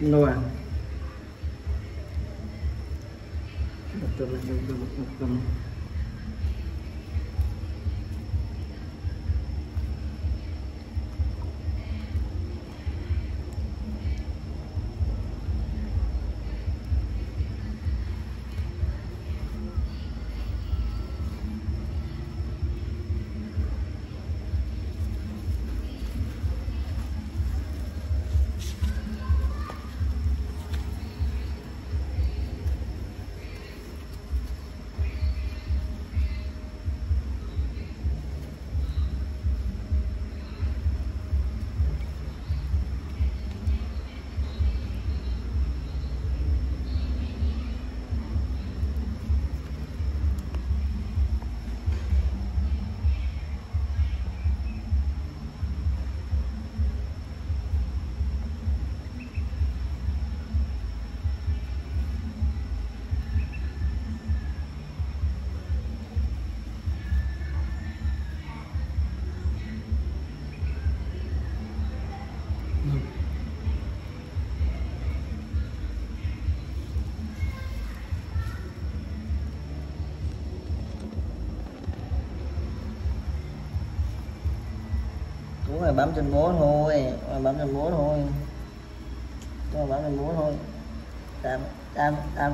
nua betul betul betul betul đúng rồi bấm trên bố thôi. Rồi bấm trên bố thôi. Đúng rồi bấm trên bố thôi. Tám tám tám